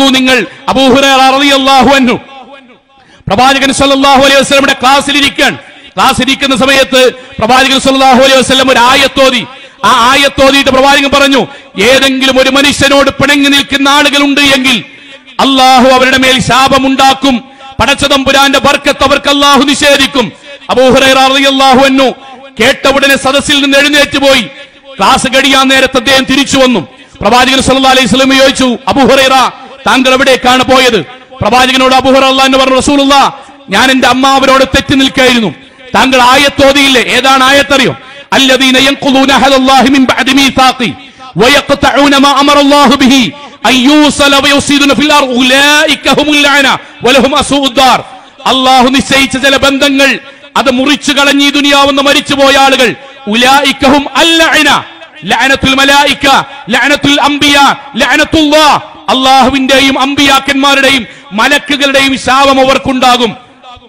നോക്കൂ നിങ്ങൾ. അബൂഹുറു പ്രവാചകൻ സല്ലല്ലാഹു അലൈഹി ഇരിക്കാൻ ക്ലാസ് ഇരിക്കുന്ന സമയത്ത് പ്രവാചകൻ സല്ലല്ലാഹു അലൈഹി വസ്ലം ഒരു ആയത്തോതി. ആ ആയത്തോതിയിട്ട് പ്രവാചകൻ പറഞ്ഞു ഏതെങ്കിലും ഒരു മനുഷ്യനോട് പിണങ്ങി നിൽക്കുന്ന ആളുകളുണ്ട് എങ്കിൽ അള്ളാഹു അവരുടെ മേൽ ശാപമുണ്ടാക്കും. പടച്ചതമ്പുരാന്റെ ബർക്കത്ത് അവർക്ക് അള്ളാഹു നിഷേധിക്കും. അബൂഹുറാഹു അന്നു കേട്ട ഉടനെ സദസ്സിൽ നിന്ന് എഴുന്നേറ്റ് പോയി. ക്ലാസ് കഴിയാൻ നേരത്തെ അദ്ദേഹം തിരിച്ചു വന്നു. പ്രവാചകൻ സല്ലാ അലൈഹി വസല്ലം ചോദിച്ചു അബൂഹുറൈറ താങ്കൾ എവിടേക്കാണ് പോയത് പ്രവാചകനോട് അബൂഹുറ എന്ന് പറഞ്ഞു റസൂലുള്ള ഞാൻ എന്റെ അമ്മാവരോട് തെറ്റി നിൽക്കായിരുന്നു താങ്കൾ ആയത്തോതിയില്ലേ ഏതാണ് ആയത്തറിയോ الذين ينقضون عهد الله من بعد ميثاقه ويقطعون ما امر الله به ان يوصل ويفسدون في الارض اولئك هم اللعنه ولهم اسوء الدار അള്ളാഹു നിശ്ചയിച്ച ചില ബന്ധങ്ങൾ അത് മുറിച്ചു കളഞ്ഞ് ഈ ദുനിയാവെന്ന് മരിച്ചുപോയ ആളുകൾ ഉലായിക്കഹും അല്ലഅന ലഅനത്തുൽ മലായിക്ക ലഅനത്തുൽ അംബിയ ലഅനത്തുല്ലാഹ് അള്ളാഹുവിന്റെയും അമ്പിയാക്കന്മാരുടെയും മലക്കുകളുടെയും ശാപം അവർക്കുണ്ടാകും.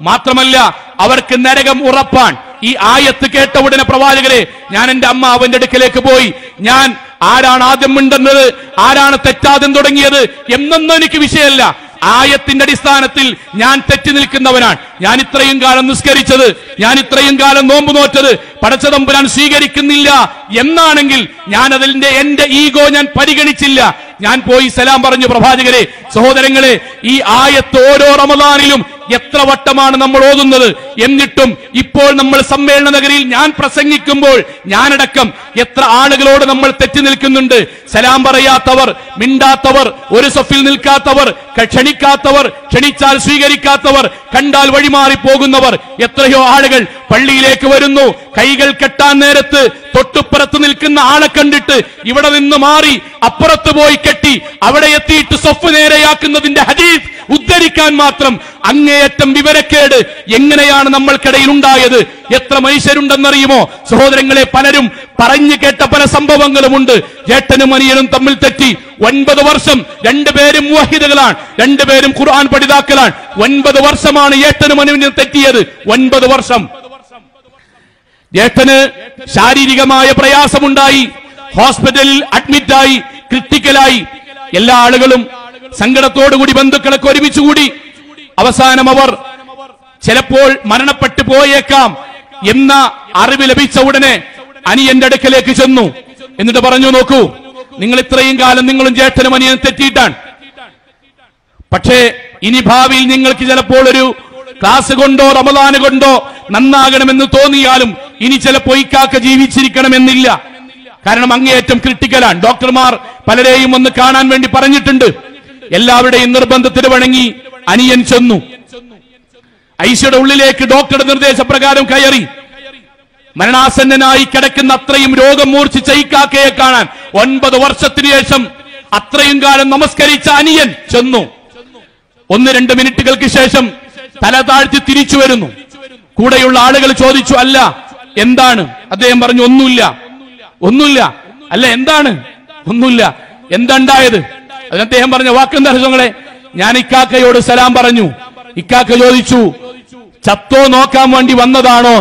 മാത്രമല്ല അവർക്ക് നരകം ഉറപ്പാൻ. ഈ ആയത്ത് കേട്ട ഉടനെ പ്രവാചകരെ ഞാൻ എന്റെ അമ്മ അവന്റെ അടുക്കലേക്ക് പോയി. ഞാൻ ആരാണ് ആദ്യം മിണ്ടുന്നത്? ആരാണ് തെറ്റാദ്യം തുടങ്ങിയത്? എന്നൊന്നും എനിക്ക് വിഷയമല്ല. ആയത്തിന്റെ അടിസ്ഥാനത്തിൽ ഞാൻ തെറ്റി നിൽക്കുന്നവനാണ്. ഞാൻ ഇത്രയും കാലം നിസ്കരിച്ചത് ഞാൻ ഇത്രയും കാലം നോമ്പ് നോറ്റത് പടച്ചതമ്പുരാൻ സ്വീകരിക്കുന്നില്ല. എന്നാണെങ്കിൽ ഞാൻ അതിന്റെ എന്റെ ഈഗോ ഞാൻ പരിഗണിച്ചില്ല. ഞാൻ പോയി സലാം പറഞ്ഞു പ്രവാചകരെ സഹോദരങ്ങളെ ഈ ആയത്ത് ഓരോ റമദാനിലും എത്ര വട്ടമാണ് നമ്മൾ ഓതുന്നത്? എന്നിട്ടും ഇപ്പോൾ നമ്മൾ സമ്മേളന നഗരിയിൽ ഞാൻ പ്രസംഗിക്കുമ്പോൾ ഞാനടക്കം എത്ര ആളുകളോട് നമ്മൾ തെറ്റി നിൽക്കുന്നുണ്ട്? സലാം പറയാത്തവർ മിണ്ടാത്തവർ ഒരു സഫിൽ നിൽക്കാത്തവർ ക്ഷണിക്കാത്തവർ ക്ഷണിച്ചാൽ സ്വീകരിക്കാത്തവർ കണ്ടാൽ വഴിമാറി പോകുന്നവർ എത്രയോ ആളുകൾ പള്ളിയിലേക്ക് വരുന്നു. കൈകൾ കെട്ടാൻ നേരത്ത് തൊട്ടുപ്പുറത്ത് നിൽക്കുന്ന ആളെ കണ്ടിട്ട് ഇവിടെ നിന്ന് മാറി അപ്പുറത്ത് പോയി കെട്ടി അവിടെ എത്തിയിട്ട് സൊഫ് നേരെയാക്കുന്നതിന്റെ ഹദീസ് ഉദ്ധരിക്കാൻ മാത്രം അങ്ങേയറ്റം വിവരക്കേട് എങ്ങനെയാണ് നമ്മൾക്കിടയിൽ ഉണ്ടായത്? എത്ര മനുഷ്യരുണ്ടെന്നറിയുമോ? സഹോദരങ്ങളെ പലരും പറഞ്ഞു കേട്ട പല സംഭവങ്ങളുമുണ്ട്. ജേട്ടനും അനിയനും തമ്മിൽ തെറ്റി. ഒൻപത് വർഷം രണ്ടുപേരും മുവഹിദുകളാണ്. രണ്ടുപേരും ഖുർആൻ പഠിതാക്കളാണ്. ഒൻപത് വർഷമാണ് ഏട്ടനും അനുവിനും തെറ്റിയത്. ഒൻപത് വർഷം. ജേട്ടന് ശാരീരികമായ പ്രയാസമുണ്ടായി ഹോസ്പിറ്റലിൽ അഡ്മിറ്റായി ക്രിട്ടിക്കലായി. എല്ലാ ആളുകളും സങ്കടത്തോടുകൂടി ബന്ധുക്കളൊക്കെ ഒരുമിച്ചുകൂടി. അവസാനം അവർ ചിലപ്പോൾ മരണപ്പെട്ടു പോയേക്കാം എന്ന അറിവ് ലഭിച്ച ഉടനെ അനിയന്റെ അടുക്കലേക്ക് ചെന്നു. എന്നിട്ട് പറഞ്ഞു നോക്കൂ നിങ്ങൾ ഇത്രയും കാലം നിങ്ങളും ചേട്ടനും അനിയനും തെറ്റിയിട്ടാണ്. പക്ഷേ ഇനി ഭാവിയിൽ നിങ്ങൾക്ക് ചിലപ്പോൾ ഒരു ക്ലാസ് കൊണ്ടോ റമദാന് കൊണ്ടോ നന്നാകണമെന്ന് തോന്നിയാലും ഇനി ചിലപ്പോ ഇക്കാക്ക ജീവിച്ചിരിക്കണമെന്നില്ല. കാരണം അങ്ങേയറ്റം ക്രിട്ടിക്കലാണ് ഡോക്ടർമാർ പലരെയും ഒന്ന് കാണാൻ വേണ്ടി പറഞ്ഞിട്ടുണ്ട്. എല്ലാവരുടെയും നിർബന്ധത്തിന് വണങ്ങി അനിയൻ ചെന്നു. ഐശയുടെ ഉള്ളിലേക്ക് ഡോക്ടറുടെ നിർദ്ദേശപ്രകാരം കയറി. മരണാസന്നനായി കിടക്കുന്ന അത്രയും രോഗം മൂർച്ഛിച്ച ഇക്കാക്കയെ കാണാൻ ഒൻപത് വർഷത്തിനു ശേഷം അത്രയും കാലം നമസ്കരിച്ച അനിയൻ ചെന്നു. ഒന്ന് രണ്ട് മിനിറ്റുകൾക്ക് ശേഷം തല താഴ്ത്തി തിരിച്ചു വരുന്നു. കൂടെയുള്ള ആളുകൾ ചോദിച്ചു അല്ല എന്താണ്? അദ്ദേഹം പറഞ്ഞു ഒന്നുമില്ല. ഒന്നുമില്ല. അല്ല എന്താണ്? ഒന്നുമില്ല. എന്തുണ്ടായത്? അതിന് അദ്ദേഹം പറഞ്ഞ വാക്കെന്താ സുഖങ്ങളെ ഞാൻ ഇക്കാക്കയോട് സലാം പറഞ്ഞു. ഇക്കാക്ക ചോദിച്ചു ചത്തോ നോക്കാൻ വേണ്ടി വന്നതാണോ?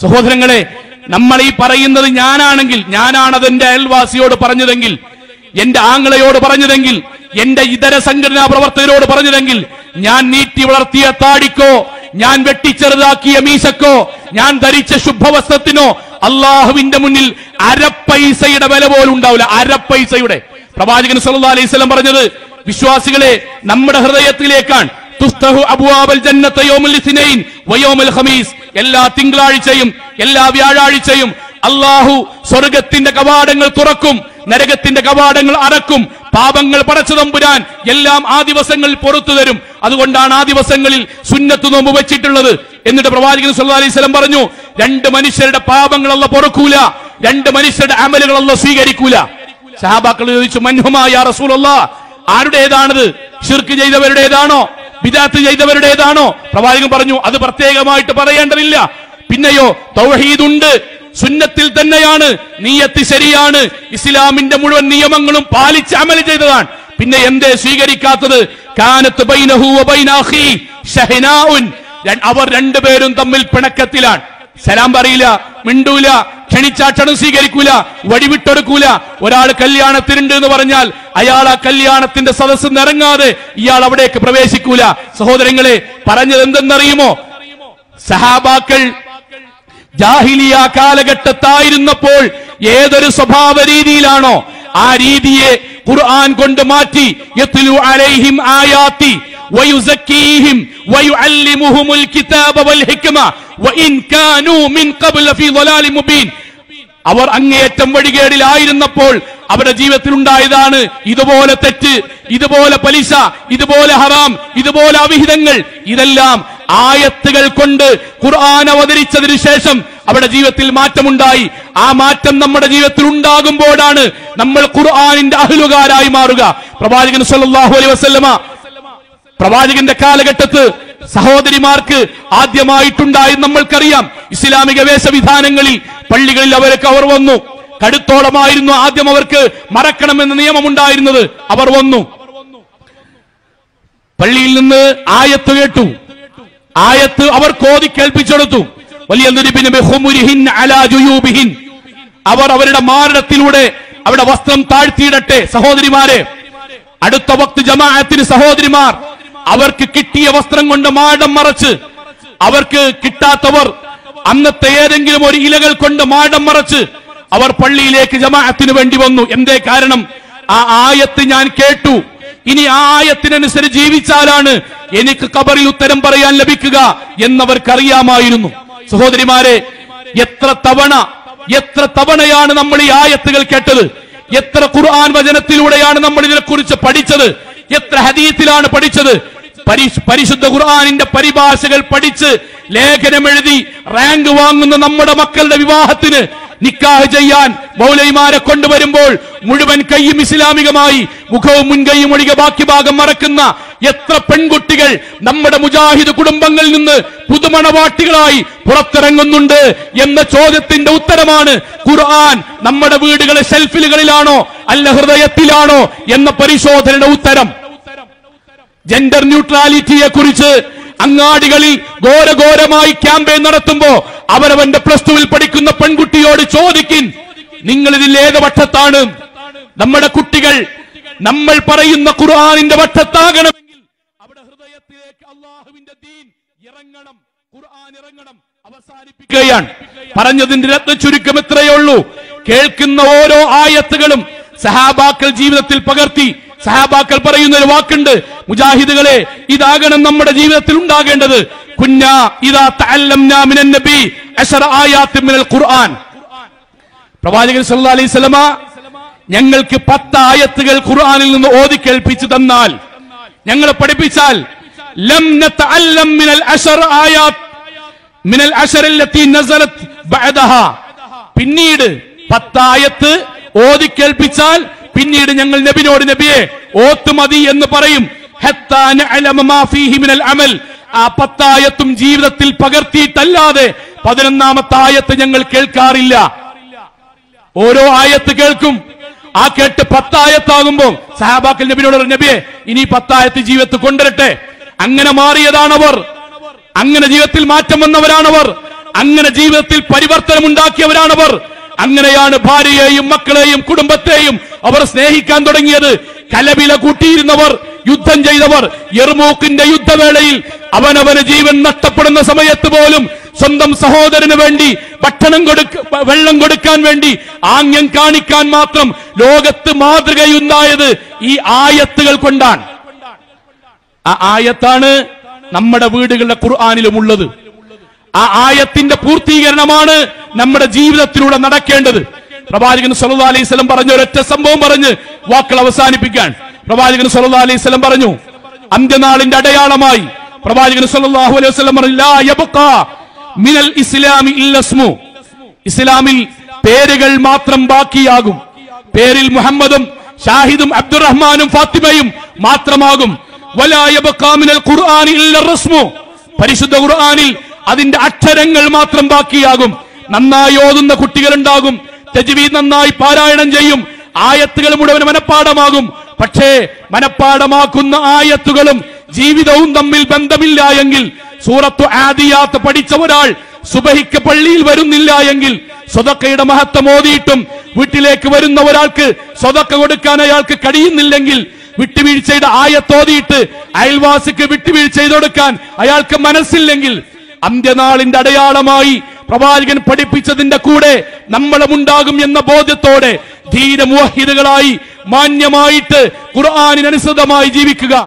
സഹോദരങ്ങളെ നമ്മൾ ഈ പറയുന്നത് ഞാനാണെങ്കിൽ ഞാനാണത് എന്റെ അയൽവാസിയോട് പറഞ്ഞതെങ്കിൽ എന്റെ ആങ്ങളയോട് പറഞ്ഞതെങ്കിൽ എന്റെ ഇതര സംഘടനാ പ്രവർത്തകരോട് പറഞ്ഞതെങ്കിൽ ഞാൻ നീട്ടി വളർത്തിയ താടിക്കോ ഞാൻ വെട്ടിച്ചെറുതാക്കിയ മീശക്കോ ഞാൻ ധരിച്ച ശുഭവസ്ത്രത്തിനോ അള്ളാഹുവിന്റെ മുന്നിൽ അരപ്പൈസയുടെ വില പോലും ഉണ്ടാവില്ല. അരപ്പൈസയുടെ. പ്രവാചകൻ സല്ലാ അലൈഹി വസല്ലം പറഞ്ഞത് വിശ്വാസികളെ നമ്മുടെ ഹൃദയത്തിലേക്കാണ്. എല്ലാ തിങ്കളാഴ്ചയും എല്ലാ വ്യാഴാഴ്ചയും അള്ളാഹു സ്വർഗത്തിന്റെ കവാടങ്ങൾ തുറക്കും നരകത്തിന്റെ കവാടങ്ങൾ അടക്കും പാപങ്ങൾ പടച്ചു തമ്പുരാൻ എല്ലാം ആ ദിവസങ്ങളിൽ പുറത്തു തരും. അതുകൊണ്ടാണ് ആ ദിവസങ്ങളിൽ സുന്നത്ത് നോമ്പ് വെച്ചിട്ടുള്ളത്. എന്നിട്ട് പ്രവാചകൻ സുല്ലാസ്ലം പറഞ്ഞു രണ്ട് മനുഷ്യരുടെ പാപങ്ങളല്ല പുറക്കൂല. രണ്ട് മനുഷ്യരുടെ അമലുകളല്ല സ്വീകരിക്കൂല. സഹാബാക്കൾ ചോദിച്ചു മൻഹുമായ റസൂലല്ല? ആരുടേതാണത്? ഷിർക്ക് ചെയ്തവരുടേതാണോ? വിദാത്ത് ചെയ്തവരുടേതാണോ? പ്രവാചകൻ പറഞ്ഞു അത് പ്രത്യേകമായിട്ട് പറയേണ്ടതില്ല. പിന്നെയോ തൗഹീദുണ്ട്. സുന്നത്തിൽ തന്നെയാണ് നീയത്ത് ശരിയാണ്. ഇസ്ലാമിന്റെ മുഴുവൻ നിയമങ്ങളും പാലിച്ച് അമൽ ചെയ്തതാണ്. പിന്നെ എന്തേ സ്വീകരിക്കാത്തത്? കാനത്ത് അവർ രണ്ടുപേരും തമ്മിൽ പിണക്കത്തിലാണ്. സലാം പറയില്ല മിണ്ടൂല ക്ഷണിച്ചാട്ടണം സ്വീകരിക്കൂല വഴിവിട്ടെടുക്കൂല ഒരാൾ കല്യാണത്തിനുണ്ട് എന്ന് പറഞ്ഞാൽ അയാൾ ആ കല്യാണത്തിന്റെ സദസ്സ് നിറങ്ങാതെ ഇയാൾ അവിടേക്ക് പ്രവേശിക്കൂല. സഹോദരങ്ങളെ പറഞ്ഞത് എന്തെന്നറിയുമോ സഹാബാക്കൾ ജാഹിലിയ കാലഘട്ടത്തായിരുന്നപ്പോൾ ഏതൊരു സ്വഭാവ രീതിയിലാണോ ആ രീതിയെ ഖുർആൻ കൊണ്ട് മാറ്റി യത്ലു അലൈഹിം ആയാത്തി കിതാബ വൽ ഹിക്മ മിൻ ഖബ്ല ഫീ ളലാലി മുബീൻ. അവർ അങ്ങേയറ്റം വഴികേടിലായിരുന്നപ്പോൾ അവരുടെ ജീവിതത്തിൽ ഉണ്ടായതാണ് ഇതുപോലെ തെറ്റ് ഇതുപോലെ പലിശ ഇതുപോലെ ഹറാം ഇതുപോലെ അവിഹിതങ്ങൾ. ഇതെല്ലാം ആയത്തുകൾ കൊണ്ട് ഖുർആൻ അവതരിച്ചതിനു ശേഷം അവരുടെ ജീവിതത്തിൽ മാറ്റമുണ്ടായി. ആ മാറ്റം നമ്മുടെ ജീവിതത്തിൽ ഉണ്ടാകുമ്പോഴാണ് നമ്മൾ ഖുർആനിന്റെ അഹ്ലുകാരായി മാറുക. പ്രവാചകൻ സല്ലല്ലാഹു അലൈഹി വസല്ലമ പ്രവാചകന്റെ കാലഘട്ടത്ത് സഹോദരിമാർക്ക് ആദ്യമായിട്ടുണ്ടായി നമ്മൾക്കറിയാം. ഇസ്ലാമിക വേഷവിധാനങ്ങളിൽ പള്ളികളിൽ അവർക്ക് അവർ വന്നു. കടുത്തോളമായിരുന്നു ആദ്യം അവർക്ക് മറക്കണമെന്ന നിയമമുണ്ടായിരുന്നത്. അവർ വന്നു. പള്ളിയിൽ നിന്ന് ആയത്ത് കേട്ടു. ആയത്ത് അവർ കോതി കേൾപ്പിച്ചെടുത്തു. വലിയ അവർ അവരുടെ മാരണത്തിലൂടെ അവരുടെ വസ്ത്രം താഴ്ത്തിയിടട്ടെ സഹോദരിമാരെ. അടുത്ത വക്ത് ജമാഅത്തിന് സഹോദരിമാർ അവർക്ക് കിട്ടിയ വസ്ത്രം കൊണ്ട് മാടം മറച്ച് അവർക്ക് കിട്ടാത്തവർ അന്നത്തെ ഏതെങ്കിലും ഒരു ഇലകൾ കൊണ്ട് മാടം മറച്ച് അവർ പള്ളിയിലേക്ക് ജമാഅത്തിന് വേണ്ടി വന്നു. എന്തേ കാരണം? ആ ആയത്ത് ഞാൻ കേട്ടു. ഇനി ആയത്തിനനുസരിച്ച് ജീവിച്ചാലാണ് എനിക്ക് കബറിൽ ഉത്തരം പറയാൻ ലഭിക്കുക എന്നവർക്കറിയാമായിരുന്നു. സഹോദരിമാരെ എത്ര തവണ എത്ര തവണയാണ് നമ്മൾ ഈ ആയത്തുകൾ കേട്ടത്? എത്ര ഖുർആൻ വചനത്തിലൂടെയാണ് നമ്മൾ ഇതിനെക്കുറിച്ച് പഠിച്ചത്? എത്ര ഹദീത്തിലാണ് പഠിച്ചത്? പരിശുദ്ധ ഖുർആാനിന്റെ പരിഭാഷകൾ പഠിച്ച് ലേഖനം എഴുതി റാങ്ക് വാങ്ങുന്ന നമ്മുടെ മക്കളുടെ വിവാഹത്തിന് നിക്കാഹ് ചെയ്യാൻ മൗലൈമാരെ കൊണ്ടുവരുമ്പോൾ മുഴുവൻ കൈയും ഇസ്ലാമികമായി മുഖവും മുൻകൈയും ഒഴികെ ബാക്കി ഭാഗം മറക്കുന്ന എത്ര പെൺകുട്ടികൾ നമ്മുടെ മുജാഹിദ് കുടുംബങ്ങളിൽ നിന്ന് പുതുമണവാട്ടികളായി പുറത്തിറങ്ങുന്നുണ്ട് എന്ന ചോദ്യത്തിന്റെ ഉത്തരമാണ് ഖുർആൻ. നമ്മുടെ വീടുകളെ ഷെൽഫിലുകളിലാണോ അല്ല ഹൃദയത്തിലാണോ എന്ന പരിശോധനയുടെ ഉത്തരം. ജെൻഡർ ന്യൂട്രാലിറ്റിയെ കുറിച്ച് അങ്ങാടികളിൽ ഘോരഘോരമായി ക്യാമ്പയിൻ നടത്തുമ്പോ അവരവന്റെ പ്ലസ് ടുവിൽ പഠിക്കുന്ന പെൺകുട്ടിയോട് ചോദിക്കിൻ നിങ്ങൾ ഇതിൽ ഏത് വട്ടത്താണ് നമ്മുടെ കുട്ടികൾ നമ്മൾ പറയുന്ന ഖുർആാനിന്റെ വട്ടത്താകണമെങ്കിൽ അവിടെ ഹൃദയത്തിലേക്ക് അള്ളാഹുവിന്റെ ദീൻ ഇറങ്ങണം ഖുർആൻ ഇറങ്ങണം അവസാനിപ്പിക്കുകയാണ്. പറഞ്ഞതിന്റെ രത്ന ചുരുക്കം എത്രയേ ഉള്ളൂ. കേൾക്കുന്ന ഓരോ ആയത്തുകളും സഹാബാക്കൾ ജീവിതത്തിൽ പകർത്തി സഹാബാക്കൾ പറയുന്ന ഒരു വാക്കുണ്ട് മുജാഹിദുകളെ ഇതാകണം നമ്മുടെ ജീവിതത്തിൽ ഉണ്ടാകേണ്ടത്. കുഞ്ഞ ഇതാ നബി ഖുർആൻ. പ്രവാചകൻ അലൈഹി വസല്ലമ ഞങ്ങൾക്ക് പത്ത് ആയത്തുകൾ ഖുർആനിൽ നിന്ന് ഓതി കേൾപ്പിച്ചു തന്നാൽ ഞങ്ങളെ പഠിപ്പിച്ചാൽ ലം നതഅല്ലം മിനൽ മിനൽ പിന്നീട് പത്തായത്ത് ഓതി കേൾപ്പിച്ചാൽ പിന്നീട് ഞങ്ങൾ നബിനോട് നബിയെ ഓത്ത് മതി എന്ന് പറയും. അമൽ. ആ പത്തായത്തും ജീവിതത്തിൽ പകർത്തിയിട്ടല്ലാതെ പതിനൊന്നാമത്തെ ആയത്ത് ഞങ്ങൾ കേൾക്കാറില്ല. ഓരോ ആയത്ത് കേൾക്കും. ആ കേട്ട് പത്തായത്താകുമ്പോ സഹാബാക്കൽ നബിനോട് നബിയെ ഇനി പത്തായത്ത് ജീവിതത്തിൽ കൊണ്ടുവരട്ടെ. അങ്ങനെ മാറിയതാണവർ. അങ്ങനെ ജീവിതത്തിൽ മാറ്റം വന്നവരാണവർ. അങ്ങനെ ജീവിതത്തിൽ പരിവർത്തനം ഉണ്ടാക്കിയവരാണവർ. അങ്ങനെയാണ് ഭാര്യയെയും മക്കളെയും കുടുംബത്തെയും അവർ സ്നേഹിക്കാൻ തുടങ്ങിയത്. കലവില കൂട്ടിയിരുന്നവർ യുദ്ധം ചെയ്തവർ യർമൂക്കിന്റെ യുദ്ധവേളയിൽ അവനവന് ജീവൻ നഷ്ടപ്പെടുന്ന സമയത്ത് പോലും സ്വന്തം സഹോദരന് വേണ്ടി ഭക്ഷണം കൊടുക്ക വെള്ളം കൊടുക്കാൻ വേണ്ടി ആംഗ്യം കാണിക്കാൻ മാത്രം ലോകത്ത് മാതൃകയുണ്ടായത് ഈ ആയത്തുകൾ കൊണ്ടാണ്. ആ ആയത്താണ് നമ്മുടെ വീടുകളുടെ ഖുർആാനിലും ഉള്ളത്. ആ ആയത്തിന്റെ പൂർത്തീകരണമാണ് നമ്മുടെ ജീവിതത്തിലൂടെ നടക്കേണ്ടത്. പ്രവാചകൻ സല്ലല്ലാഹു അലൈഹി വസല്ലം പറഞ്ഞ ഒരൊറ്റ സംഭവം പറഞ്ഞ് വാക്കുകൾ അവസാനിപ്പിക്കാൻ. പ്രവാചകൻ സല്ലല്ലാഹു അലൈഹി വസല്ലം പറഞ്ഞു അന്ത്യനാളിന്റെ അടയാളമായി. പ്രവാചകൻ സല്ലല്ലാഹു അലൈഹി വസല്ലം പറഞ്ഞു ഇസ്ലാമി ഇസ്ലാമിൽ പേരുകൾ മാത്രം ബാക്കിയാകും. പേരിൽ മുഹമ്മദും ഷാഹിദും അബ്ദുറഹ്മാനും ഫാത്തിമയും മാത്രമാകും. വലാ യബ്ഖാ മിനൽ ഖുർആനി ഇല്ല റസ്മു പരിശുദ്ധ ഖുർആനിൽ അതിന്റെ അക്ഷരങ്ങൾ മാത്രം ബാക്കിയാകും. നന്നായി ഓതുന്ന കുട്ടികളുണ്ടാകും. തജ്വീദ് നന്നായി പാരായണം ചെയ്യും. ആയത്തുകൾ മുഴുവൻ മനഃപ്പാടമാകും. പക്ഷേ മനഃപ്പാടമാക്കുന്ന ആയത്തുകളും ജീവിതവും തമ്മിൽ ബന്ധമില്ല എങ്കിൽ സൂറത്തു ആദിയാത്ത് പഠിച്ച ഒരാൾ സുബഹിക്ക് പള്ളിയിൽ വരുന്നില്ല എങ്കിൽ സ്വതക്കയുടെ മഹത്വം ഓതിയിട്ടും വീട്ടിലേക്ക് വരുന്ന ഒരാൾക്ക് സ്വതക്ക കൊടുക്കാൻ അയാൾക്ക് കഴിയുന്നില്ലെങ്കിൽ വിട്ടുവീഴ്ചയുടെ ആയത്തോതിയിട്ട് അയൽവാസിക്ക് വിട്ടുവീഴ്ച ചെയ്തു കൊടുക്കാൻ അയാൾക്ക് മനസ്സില്ലെങ്കിൽ അന്ത്യനാളിന്റെ അടയാളമായി പ്രവാചകൻ പഠിപ്പിച്ചതിന്റെ കൂടെ നമ്മളും ഉണ്ടാകും എന്ന ബോധ്യത്തോടെ ധീരമുഹിതകളായി മാന്യമായിട്ട് ഖുർആാനിനനുസൃതമായി ജീവിക്കുക.